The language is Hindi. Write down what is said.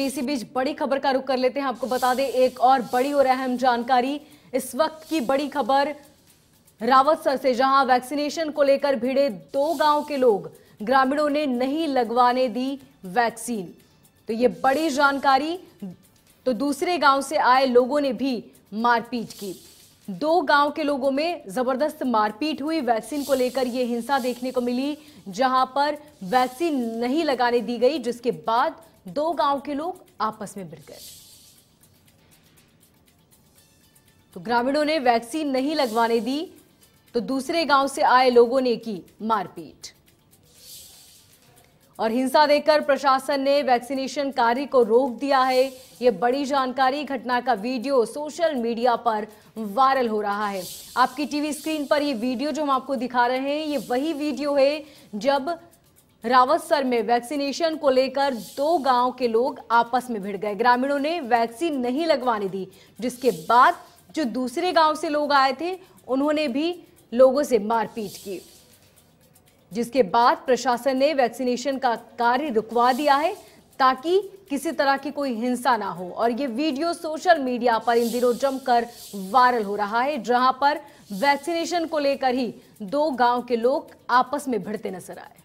इसी बीच बड़ी खबर का रुख कर लेते हैं। आपको बता दें, एक और बड़ी और अहम जानकारी, इस वक्त की बड़ी खबर रावतसर से, जहाँ वैक्सीनेशन को लेकर भिड़े दो गाँव के लोग, ग्रामीणों ने नहीं लगवाने दी वैक्सीन। तो ये बड़ी जानकारी तो दूसरे गाँव से आए लोगों ने भी मारपीट की। दो गाँव के लोगों में ज़बरदस्त मारपीट हुई। वैक्सीन को लेकर यह हिंसा देखने को मिली, जहाँ पर वैक्सीन नहीं लगाने दी गई, जिसके बाद दो गाँव के लोग आपस में भिड़ गए। तो ग्रामीणों ने वैक्सीन नहीं लगवाने दी तो दूसरे गाँव से आए लोगों ने की मारपीट। और हिंसा देकर प्रशासन ने वैक्सीनेशन कार्य को रोक दिया है। यह बड़ी जानकारी घटना का वीडियो सोशल मीडिया पर वायरल हो रहा है। आपकी टीवी स्क्रीन पर यह वीडियो जो हम आपको दिखा रहे हैं, ये वही वीडियो है जब रावतसर में वैक्सीनेशन को लेकर दो गाँव के लोग आपस में भिड़ गए। ग्रामीणों ने वैक्सीन नहीं लगवाने दी, जिसके बाद जो दूसरे गाँव से लोग आए थे, उन्होंने भी लोगों से मारपीट की। जिसके बाद प्रशासन ने वैक्सीनेशन का कार्य रुकवा दिया है, ताकि किसी तरह की कोई हिंसा ना हो। और ये वीडियो सोशल मीडिया पर इन दिनों जमकर वायरल हो रहा है, जहाँ पर वैक्सीनेशन को लेकर ही दो गाँव के लोग आपस में भिड़ते नज़र आए।